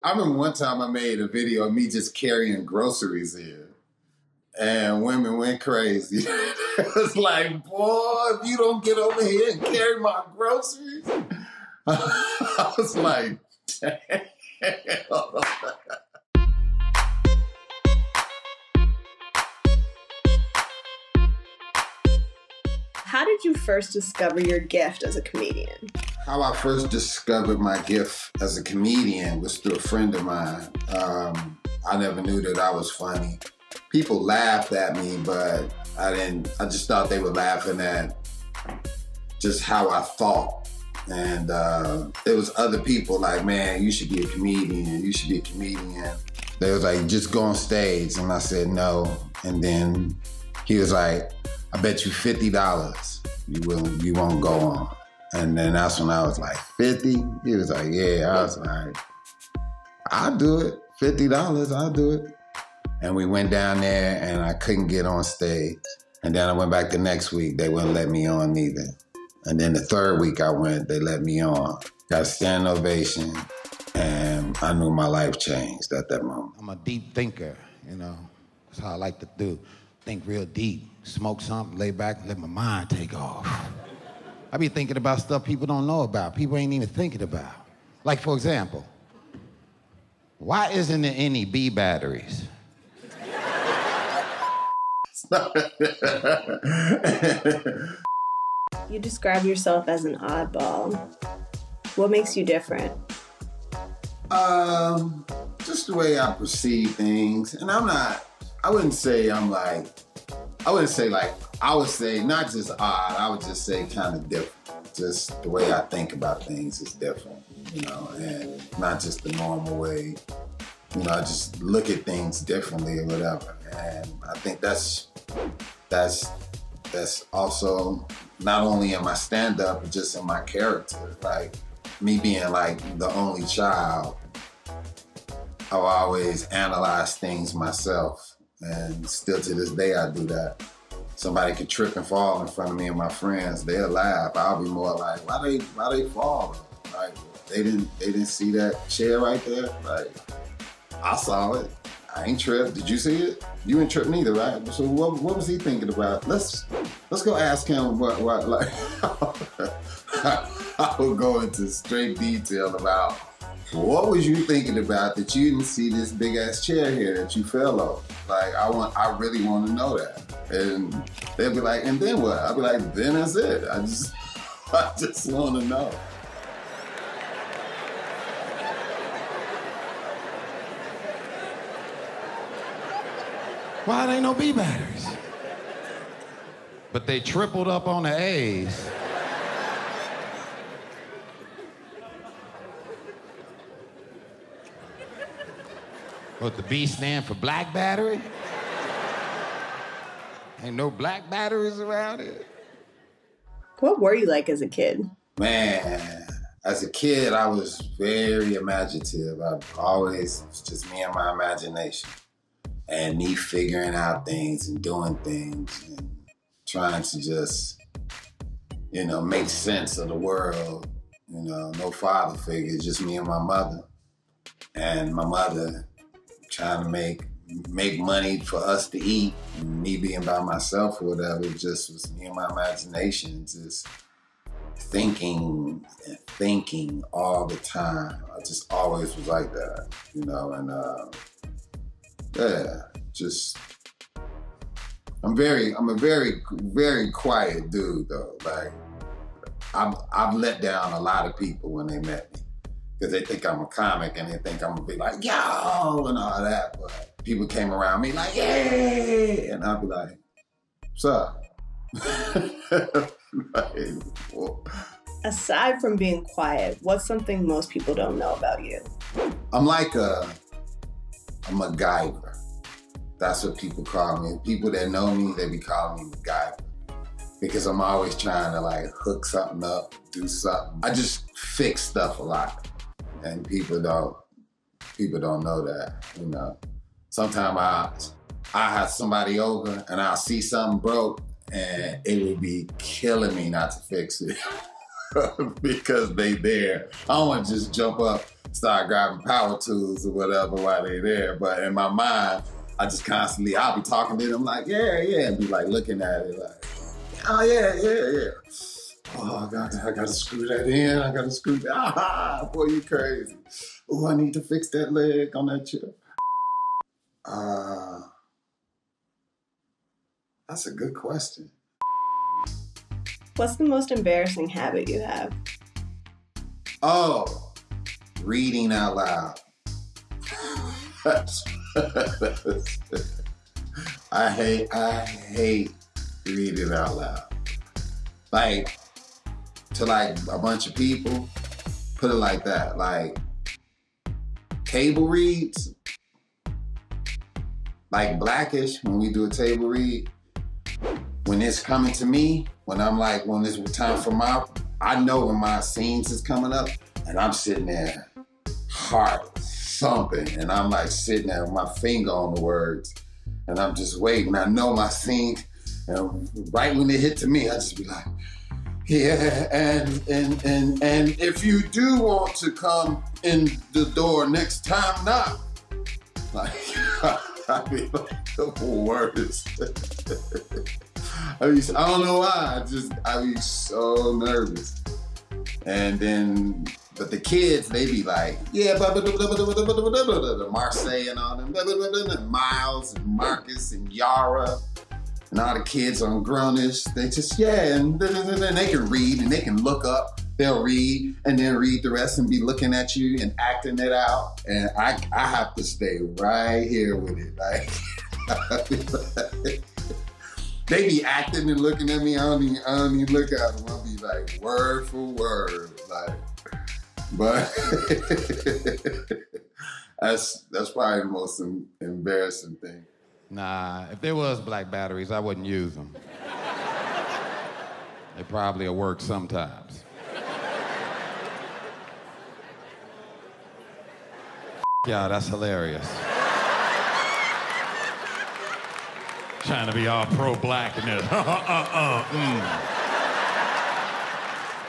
I remember one time I made a video of me just carrying groceries in. And women went crazy. it was like, boy, if you don't get over here and carry my groceries. I was like, damn. How did you first discover your gift as a comedian? How I first discovered my gift as a comedian was through a friend of mine. Um, I never knew that I was funny. People laughed at me, but I didn't. I just thought they were laughing at just how I thought. And uh, there was other people like, man, you should be a comedian. You should be a comedian. They was like, just go on stage, and I said no. And then he was like, I bet you fifty dollars you will you won't go on. And then that's when I was like, 50? He was like, yeah. I was like, I'll do it. $50, I'll do it. And we went down there and I couldn't get on stage. And then I went back the next week, they wouldn't let me on either. And then the third week I went, they let me on. Got a standing ovation, and I knew my life changed at that moment. I'm a deep thinker, you know. That's how I like to do. Think real deep, smoke something, lay back, let my mind take off. I be thinking about stuff people don't know about, people ain't even thinking about. Like, for example, why isn't there any B batteries? You describe yourself as an oddball. What makes you different? Um, just the way I perceive things. And I'm not, I wouldn't say I'm like, I wouldn't say like, I would say not just odd, I would just say kind of different. Just the way I think about things is different, you know, and not just the normal way. You know, I just look at things differently or whatever. And I think that's that's that's also not only in my stand up, but just in my character. Like me being like the only child, I've always analyzed things myself. And still to this day, I do that. Somebody could trip and fall in front of me and my friends. They'll laugh. I'll be more like, why they, why they falling? Like they didn't, they didn't see that chair right there. Like I saw it. I ain't tripped. Did you see it? You ain't tripped neither, right? So what, what was he thinking about? Let's let's go ask him what what like. I will go into straight detail about what was you thinking about that you didn't see this big ass chair here that you fell on. Like I want, I really want to know that. And they'll be like, and then what? I'll be like, then that's it. I just, I just want to know. Why there ain't no B batteries? But they tripled up on the A's. What the B stand for black battery? Ain't no black batteries around here. What were you like as a kid? Man, as a kid, I was very imaginative. I always, it was just me and my imagination. And me figuring out things and doing things and trying to just, you know, make sense of the world. You know, no father figure, just me and my mother. And my mother trying to make make money for us to eat. Me being by myself or whatever, it just was me and my imagination, just thinking and thinking all the time. I just always was like that, you know, and uh, yeah, just I'm very I'm a very very quiet dude though. Like I've I've let down a lot of people when they met me because they think I'm a comic and they think I'm gonna be like yo and all that. But people came around me like yay, and I'll be like, what's up? like, well, Aside from being quiet, what's something most people don't know about you? I'm like a, a MacGyver. That's what people call me. People that know me, they be calling me MacGyver. Because I'm always trying to like hook something up, do something. I just fix stuff a lot. And people don't people don't know that, you know. Sometimes I I have somebody over and I'll see something broke and it would be killing me not to fix it. because they there. I don't want to just jump up, start grabbing power tools or whatever while they there. But in my mind, I just constantly, I'll be talking to them like, yeah, yeah, and be like looking at it like, oh yeah, yeah, yeah. Oh, I got, I got to screw that in. I got to screw that. Ah, boy, you crazy. Oh, I need to fix that leg on that chair. Uh, that's a good question. What's the most embarrassing habit you have? Oh, reading out loud. I hate I hate reading out loud. Like to like a bunch of people, put it like that. Like table reads, like black-ish when we do a table read. When it's coming to me, when I'm like, when it's time for my, I know when my scenes is coming up, and I'm sitting there, heart thumping, and I'm like sitting there with my finger on the words, and I'm just waiting. I know my scene, and right when it hit to me, I just be like, yeah, and and and and if you do want to come in the door next time, knock. Like, I mean, like the worst. I mean, I don't know why. I just I be so nervous. And then, but the kids, they be like, yeah, Marsai and all them, and Miles and Marcus and Yara and all the kids on grown-ish. They just, yeah, and they can read and they can look up. They'll read and then read the rest and be looking at you and acting it out. And I, I have to stay right here with it. Like, they be acting and looking at me. I don't even, I don't even look at them. I'll be like word for word, like. But that's that's probably the most embarrassing thing. Nah, if there was black batteries, I wouldn't use them. they probably will work sometimes. yeah, that's hilarious. Trying to be all pro-blackness. Uh, uh, uh, mm.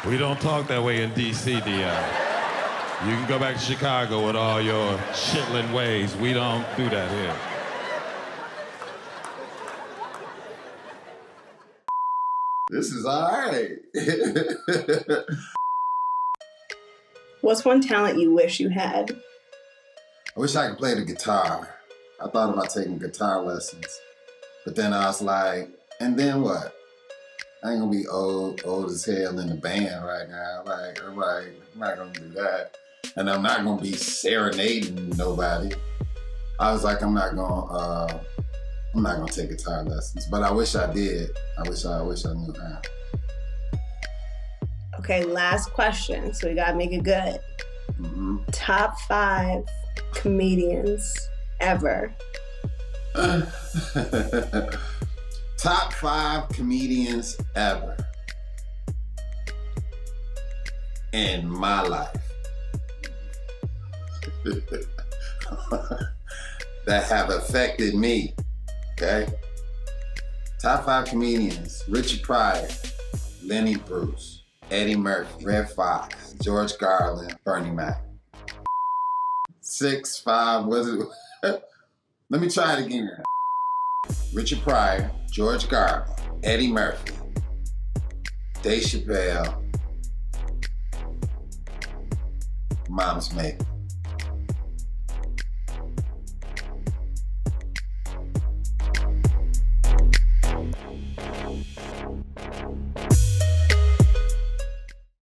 We don't talk that way in D.C., D.I. You can go back to Chicago with all your chitlin ways. We don't do that here. This is all right. What's one talent you wish you had? I wish I could play the guitar. I thought about taking guitar lessons. But then I was like, and then what? I ain't gonna be old, old as hell in the band right now. Like, I'm like, I'm not gonna do that. And I'm not gonna be serenading nobody. I was like, I'm not gonna, uh, I'm not gonna take guitar lessons. But I wish I did. I wish I, I wish I knew how. Okay, last question. So we gotta make it good. Mm-hmm. Top five comedians ever. Top five comedians ever in my life that have affected me. Okay? Top five comedians Richard Pryor, Lenny Bruce, Eddie Murphy, Redd Foxx, George Carlin, Bernie Mac. Six, five, was it? Let me try it again. Richard Pryor, George Garvin, Eddie Murphy, Dave Chappelle, Moms Mabley.